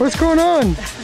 What's going on?